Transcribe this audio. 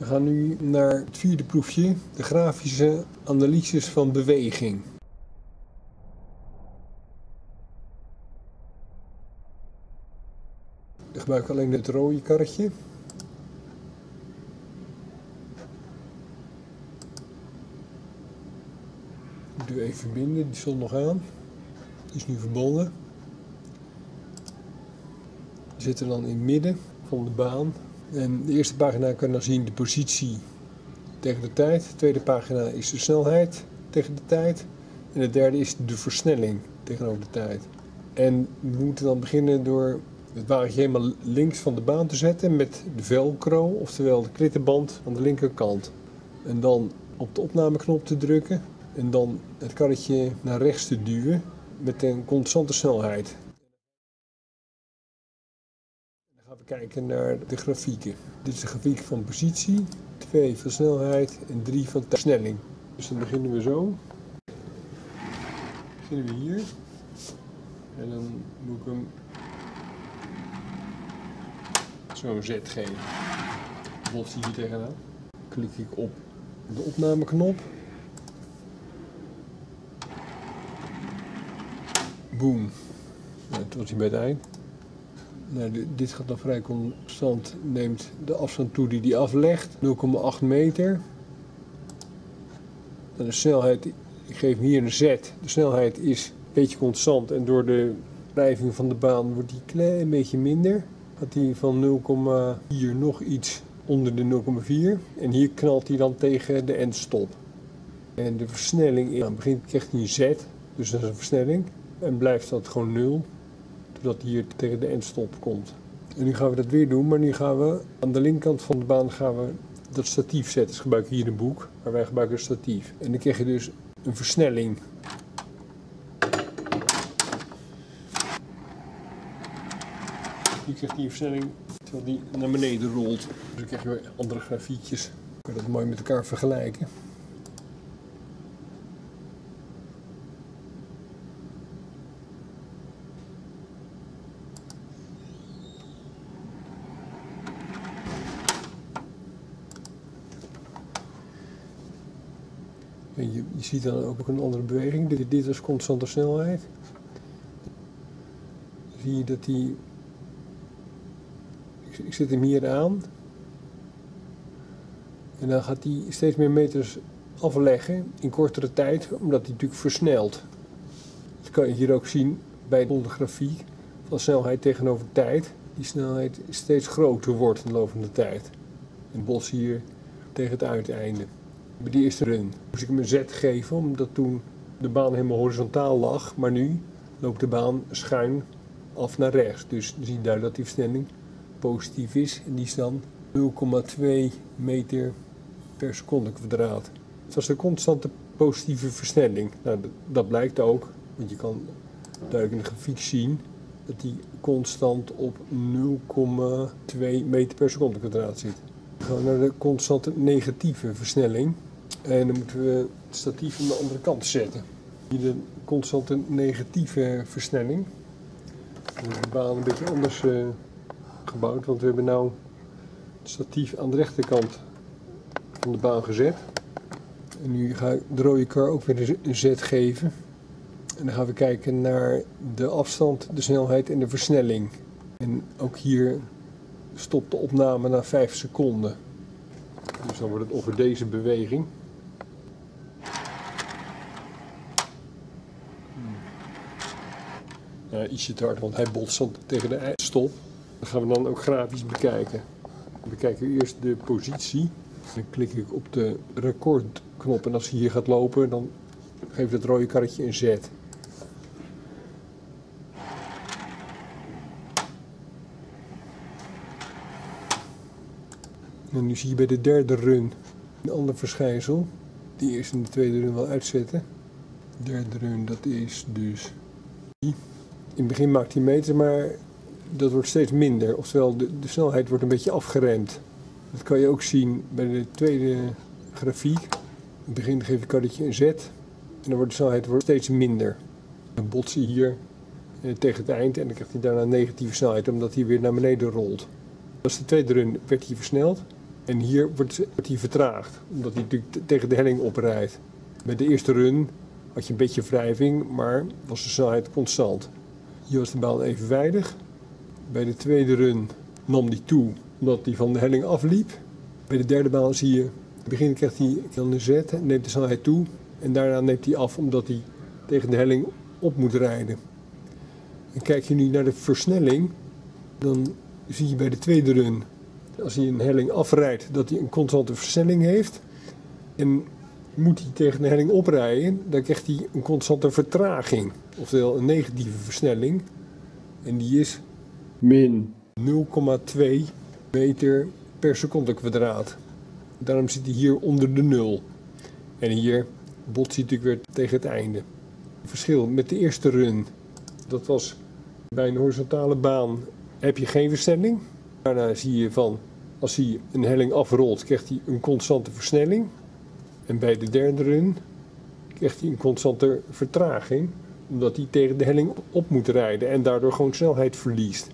We gaan nu naar het vierde proefje, de grafische analyses van beweging. Ik gebruik alleen het rode karretje. Ik doe even verbinden, die stond nog aan. Die is nu verbonden. Zitten dan in het midden van de baan. En de eerste pagina kan dan zien de positie tegen de tijd. De tweede pagina is de snelheid tegen de tijd. En de derde is de versnelling tegenover de tijd. En we moeten dan beginnen door het wagentje helemaal links van de baan te zetten met de velcro, oftewel de klittenband aan de linkerkant. En dan op de opnameknop te drukken en dan het karretje naar rechts te duwen met een constante snelheid. Gaan we kijken naar de grafieken. Dit is de grafiek van positie, 2 van snelheid en 3 van versnelling. Dus dan beginnen we zo. Beginnen we hier. En dan moet ik hem zo'n zet geven. Bots hier tegenaan. Klik ik op de opnameknop. Boom. Nou, was hij bij het eind. Nou, dit gaat dan vrij constant. Neemt de afstand toe die hij aflegt. 0,8 meter. En de snelheid, ik geef hem hier een z. De snelheid is een beetje constant. En door de wrijving van de baan wordt die klein beetje minder. Gaat hij van 0,4 nog iets onder de 0,4. En hier knalt hij dan tegen de endstop. En de versnelling, aan het begin krijgt hij een z. Dus dat is een versnelling. En blijft dat gewoon 0 hij hier tegen de endstop komt. En nu gaan we dat weer doen, maar nu gaan we aan de linkerkant van de baan gaan we dat statief zetten. Dus gebruiken hier een boek, maar wij gebruiken een statief. En dan krijg je dus een versnelling. Hier krijgt een versnelling terwijl die naar beneden rolt. Dus dan krijg je weer andere grafiekjes. Dan kan je dat mooi met elkaar vergelijken. Je, ziet dan ook een andere beweging. Dit, is constante snelheid. Zie je dat die. Ik, ik zet hem hier aan. En dan gaat hij steeds meer meters afleggen in kortere tijd, omdat hij natuurlijk versnelt. Dat kan je hier ook zien bij de grafiek van snelheid tegenover tijd. Die snelheid steeds groter wordt in de loop van de tijd. En bos hier tegen het uiteinde. Bij die eerste run moest ik hem een zet geven, omdat toen de baan helemaal horizontaal lag. Maar nu loopt de baan schuin af naar rechts. Dus zie je duidelijk dat die versnelling positief is. En die is dan 0,2 meter per seconde kwadraat. Het was een constante positieve versnelling. Nou, dat blijkt ook, want je kan duidelijk in de grafiek zien dat die constant op 0,2 meter per seconde kwadraat zit. Dan gaan we naar de constante negatieve versnelling. En dan moeten we het statief aan de andere kant zetten. Hier de constante negatieve versnelling. De baan een beetje anders uh, gebouwd, want we hebben nu het statief aan de rechterkant van de baan gezet. En nu ga ik de rode kar ook weer een zet geven. En dan gaan we kijken naar de afstand, de snelheid en de versnelling. En ook hier stopt de opname na 5 seconden. Dus dan wordt het over deze beweging. Ietsje te hard, want hij botst tegen de eindstop. Dat gaan we dan ook grafisch bekijken. We bekijken eerst de positie. Dan klik ik op de recordknop en als hij hier gaat lopen, dan geeft het rode karretje een. En nu zie je bij de derde run een ander verschijnsel. Die eerste en de tweede run wel uitzetten. De derde run, dat is dus. In het begin maakt hij meter, maar dat wordt steeds minder. Oftewel, de, de snelheid wordt een beetje afgeremd. Dat kan je ook zien bij de tweede grafiek. In het begin geef ik karretje een zet. En dan wordt de snelheid wordt steeds minder. Dan botst hij hier eh, tegen het eind en dan krijgt hij daarna negatieve snelheid omdat hij weer naar beneden rolt. Als de tweede run werd hij versneld. En hier wordt, wordt hij vertraagd, omdat hij natuurlijk tegen de helling oprijdt. Bij de eerste run had je een beetje wrijving, maar was de snelheid constant. Was de baan evenwijdig. Bij de tweede run nam die toe, omdat hij van de helling afliep. Bij de derde baan zie je, in het begin krijgt hij een zet, neemt de snelheid toe. En daarna neemt hij af, omdat hij tegen de helling op moet rijden. En kijk je nu naar de versnelling, dan zie je bij de tweede run, als hij een helling afrijdt, dat hij een constante versnelling heeft. En moet hij tegen de helling oprijden, dan krijgt hij een constante vertraging. Oftewel een negatieve versnelling. En die is min 0,2 meter per seconde kwadraat. Daarom zit hij hier onder de nul. En hier botst hij natuurlijk weer tegen het einde. Het verschil met de eerste run, dat was bij een horizontale baan heb je geen versnelling. Daarna zie je van, als hij een helling afrolt, krijgt hij een constante versnelling. En bij de derde run krijgt hij een constante vertraging, omdat hij tegen de helling op moet rijden en daardoor gewoon snelheid verliest.